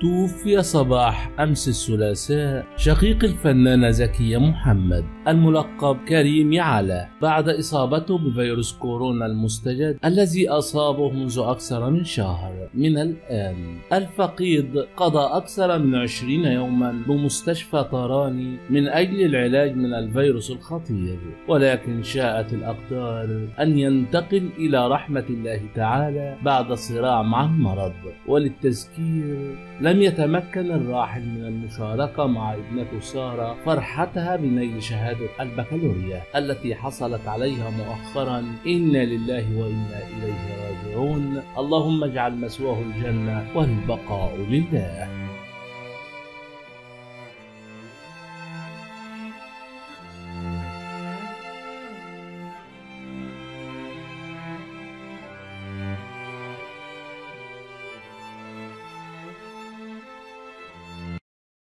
توفي صباح أمس الثلاثاء شقيق الفنانة زكية محمد الملقب كريم يعلى بعد إصابته بفيروس كورونا المستجد الذي أصابه منذ أكثر من شهر. من الآن الفقيد قضى أكثر من عشرين يوما بمستشفى طراني من أجل العلاج من الفيروس الخطير. ولكن شاءت الأقدار أن ينتقل إلى رحمة الله تعالى بعد صراع مع المرض. وللتذكير لم يتمكن الراحل من المشاركة مع ابنته سارة فرحتها بنيل شهادة البكالوريا التي حصلت عليها مؤخرا. إنا لله وإنا إليه راجعون. اللهم اجعل مسواه الجنة والبقاء لله.